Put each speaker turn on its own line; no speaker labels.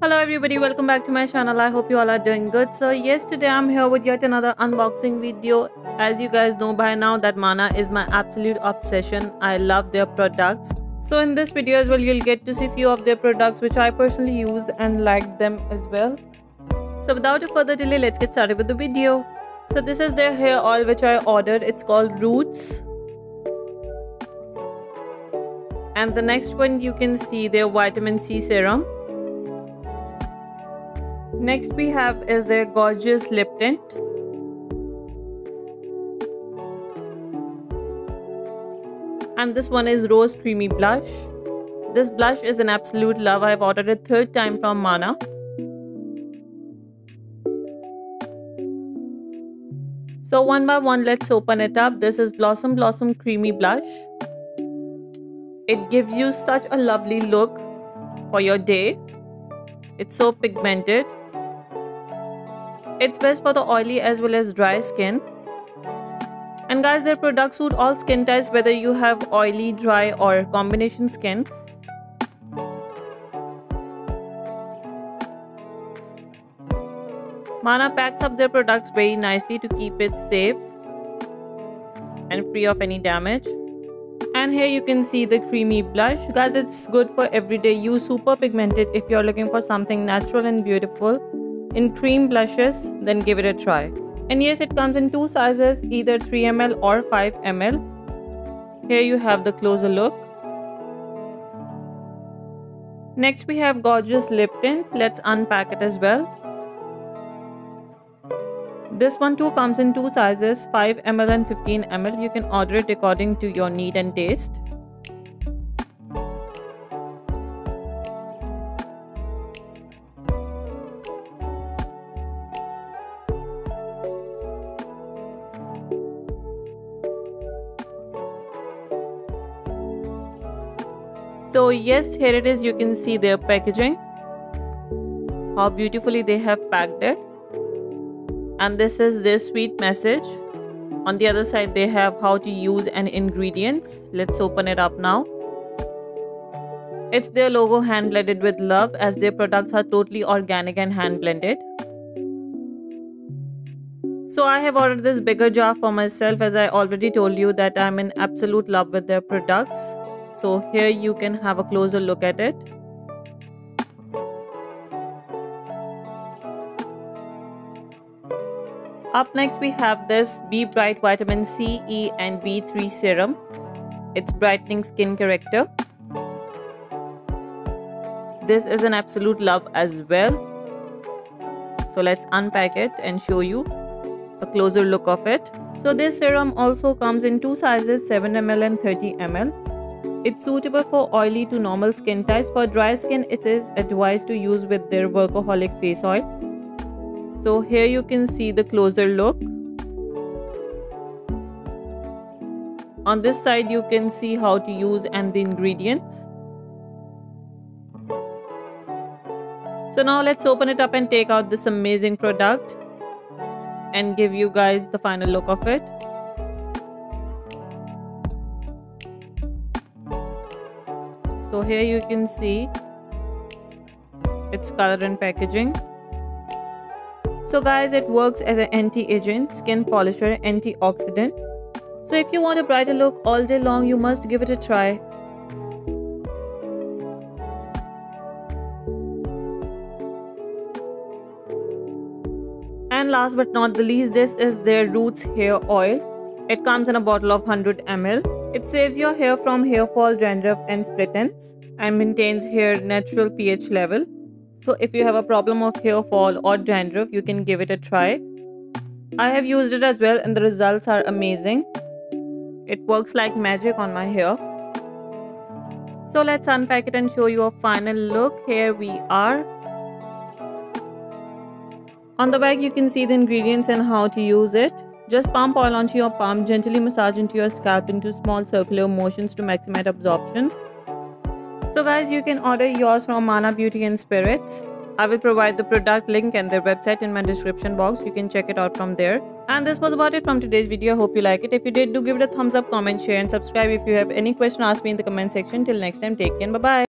Hello everybody, welcome back to my channel. I hope you all are doing good. So yes, today I'm here with yet another unboxing video. As you guys know by now that mana is my absolute obsession. I love their products. So in this video as well, you'll get to see few of their products which I personally use and like them as well. So without a further delay, let's get started with the video. So this is their hair oil which I ordered. It's called Roots. And the next one you can see their vitamin C serum. Next we have is their gorgeous lip tint. And this one is Rose Creamy Blush. This blush is an absolute love. I've ordered it third time from Mana. So one by one, let's open it up. This is Blossom Blossom Creamy Blush. It gives you such a lovely look for your day. It's so pigmented. It's best for the oily as well as dry skin. And guys, their products suit all skin types whether you have oily, dry or combination skin. Mana packs up their products very nicely to keep it safe and free of any damage. And here you can see the creamy blush. Guys, it's good for everyday use, super pigmented if you're looking for something natural and beautiful in cream blushes, then give it a try. And yes, it comes in two sizes, either 3ml or 5ml. Here you have the closer look. Next we have gorgeous lip tint. Let's unpack it as well. This one too comes in two sizes 5ml and 15ml. You can order it according to your need and taste. So yes here it is. You can see their packaging. How beautifully they have packed it. And this is their sweet message. On the other side they have how to use and ingredients. Let's open it up now. It's their logo hand blended with love as their products are totally organic and hand blended. So I have ordered this bigger jar for myself as I already told you that I'm in absolute love with their products so here you can have a closer look at it. Up next we have this be bright vitamin c e and b3 serum. It's brightening skin corrector. This is an absolute love as well. So let's unpack it and show you a closer look of it. So this serum also comes in two sizes 7ml and 30ml it's suitable for oily to normal skin types. For dry skin, it is advised to use with their workaholic face oil. So here you can see the closer look. On this side, you can see how to use and the ingredients. So now let's open it up and take out this amazing product and give you guys the final look of it. So here you can see its color and packaging. So guys it works as an anti-aging skin polisher antioxidant. So if you want a brighter look all day long you must give it a try. And last but not the least this is their roots hair oil. It comes in a bottle of 100 ml it saves your hair from hair fall, dandruff, and split ends and maintains hair natural pH level. So if you have a problem of hair fall or dandruff, you can give it a try. I have used it as well and the results are amazing. It works like magic on my hair. So let's unpack it and show you a final look. Here we are. On the back you can see the ingredients and how to use it. Just pump oil onto your palm, gently massage into your scalp into small circular motions to maximize absorption. So guys, you can order yours from Mana Beauty and Spirits. I will provide the product link and their website in my description box. You can check it out from there. And this was about it from today's video. I hope you like it. If you did, do give it a thumbs up, comment, share and subscribe. If you have any question, ask me in the comment section. Till next time, take care and bye-bye.